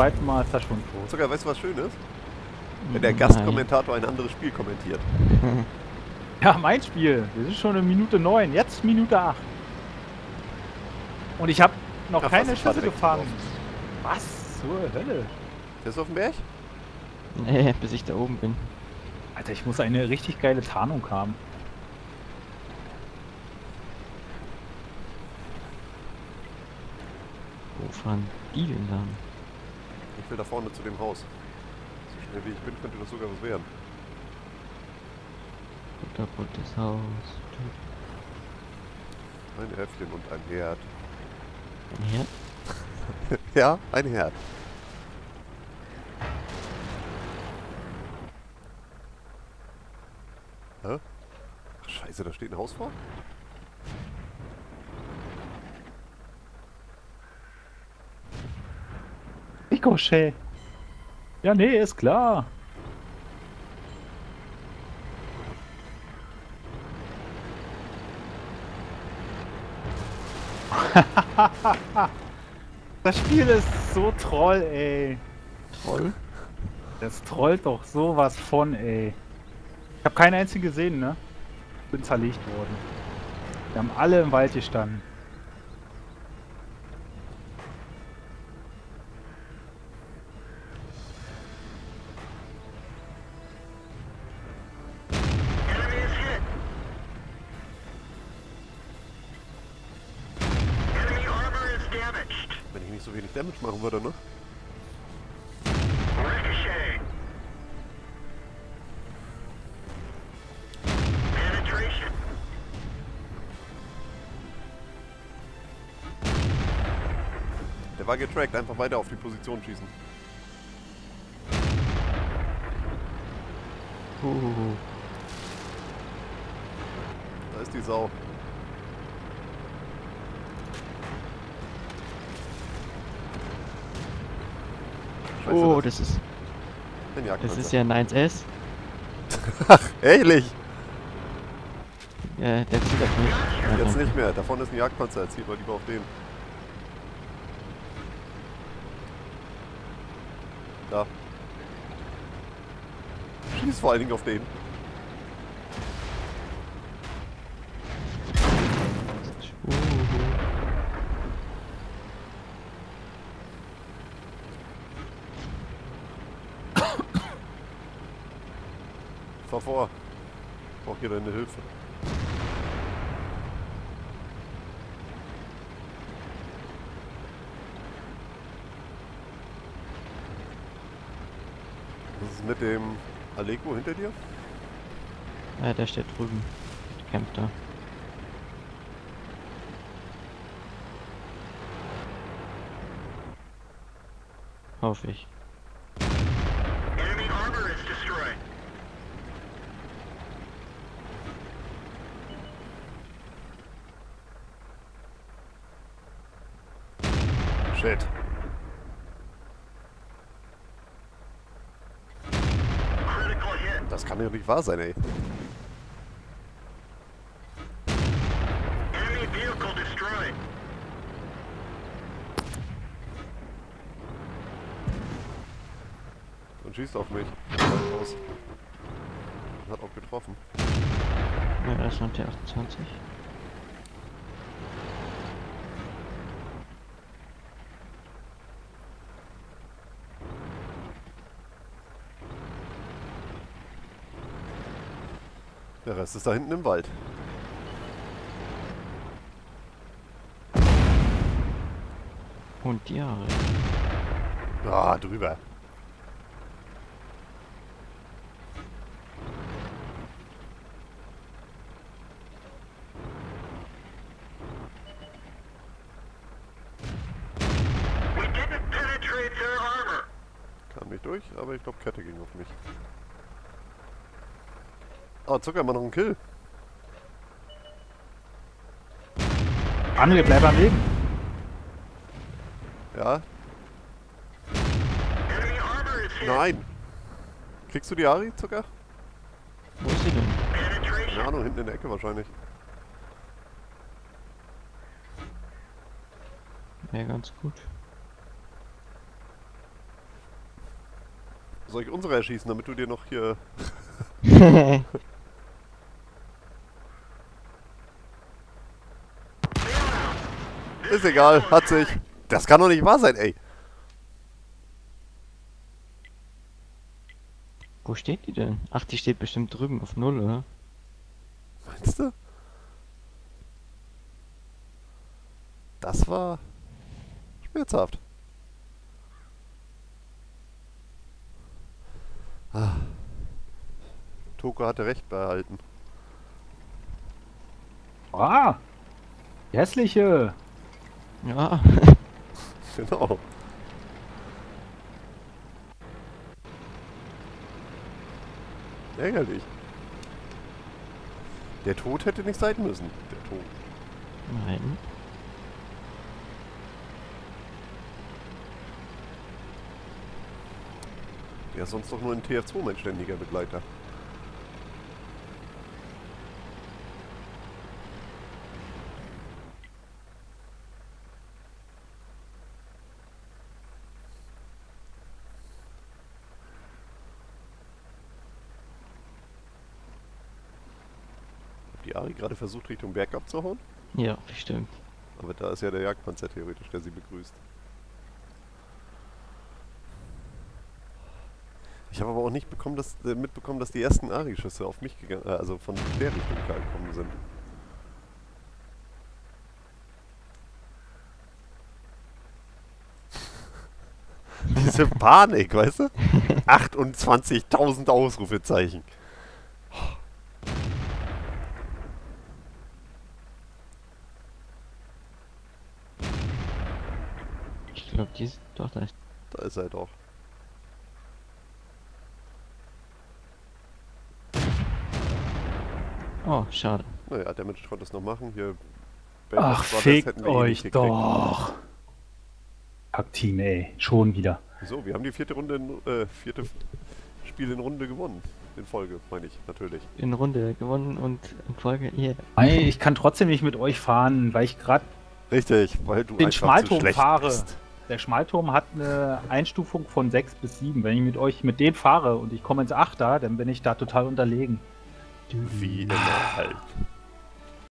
zweite Mal ist er schon tot. Sogar, weißt du, was schön ist? Wenn der. Gastkommentator ein anderes Spiel kommentiert. Ja, mein Spiel. Wir sind schon in Minute 9, jetzt Minute 8. Und ich habe noch Ach, keine Schüsse gefangen. drauf. Was zur Hölle? Bist du auf dem Berg? Nee, bis ich da oben bin. Alter, ich muss eine richtig geile Tarnung haben. Wo fahren die denn lang? Will da vorne zu dem Haus. So schnell wie ich bin, könnte das sogar was werden. Kaputtes Haus. Ein Äffchen und ein Herd. Ein Herd? ja, ein Herd. Hä? Ach, scheiße, da steht ein Haus vor? Ricochet. Ja, nee, ist klar. das Spiel ist so troll, ey. Troll? Das trollt doch sowas von, ey. Ich habe keinen einzigen gesehen, ne? Bin zerlegt worden. Wir haben alle im Wald gestanden. Nicht so wenig Damage machen würde, ne? Der war getrackt, einfach weiter auf die Position schießen. Uh, Da ist die Sau. Oh, das das ist, das ist ja ein 1S. Ach, ehrlich? Ja, der zieht mich. Ja, Jetzt nicht mehr. Da vorne ist ein Jagdpanzer. Zieh mal lieber auf den. Da. Schieß vor allen Dingen auf den. Fahr vor. Ich brauch hier deine Hilfe. Was ist mit dem Aleko hinter dir? ja, der steht drüben. Kämpft da. Hoffe ich. Shit. Das kann ja nicht wahr sein, ey. Und schießt auf mich. Hat auch getroffen. Ja, das ist noch T28. Der Rest ist da hinten im Wald. Und die Jahre. Ah, drüber. We didn't penetrate their armor. Kam nicht durch, aber ich glaube Kette ging auf mich. Oh, Zucker, mal noch einen Kill. André, bleib am Leben. Ja? Enemy armor is hit. Nein. Kriegst du die Ari, Zucker? Wo ist sie denn? Keine Ahnung, hinten in der Ecke wahrscheinlich. Wäre ganz gut. Soll ich unsere erschießen, damit du dir noch hier... Ist egal, hat sich. Das kann doch nicht wahr sein, ey. Wo steht die denn? Ach, die steht bestimmt drüben auf Null, oder? Meinst du? Das war schmerzhaft. Ah. Toko hatte recht behalten. Ah! Hässliche! Ja. Genau. Ärgerlich. Der Tod hätte nicht sein müssen. Der Tod. Nein. Der ist sonst doch nur ein TF2 mein ständiger Begleiter. Hat Die Ari gerade versucht Richtung Berg abzuhauen, Ja, bestimmt. aber da ist ja der Jagdpanzer theoretisch, der sie begrüßt. Ich habe aber auch nicht bekommen, dass, äh, mitbekommen, dass die ersten Ari-Schüsse auf mich gegangen, äh, also von der Richtung gekommen sind. Diese Panik, weißt du? 28.000 Ausrufezeichen. Ich glaube, die ist doch da. Ist Da ist er doch. oh, schade. Naja, Damage konnte es noch machen. Hier. Ach, fickt eh euch nicht gekriegt. doch! Pack-Team, ey. Schon wieder. So, wir haben die vierte Runde, in, äh, vierte Spiel in Runde gewonnen. In Folge, meine ich, natürlich. In Runde gewonnen und in Folge hier. Ey, ich kann trotzdem nicht mit euch fahren, weil ich gerade Richtig, weil du den einfach zu Schmalturm schlecht fahre. bist. Der Schmalturm hat eine Einstufung von 6 bis 7. Wenn ich mit euch mit denen fahre und ich komme ins Achter, dann bin ich da total unterlegen. Wie immer halt.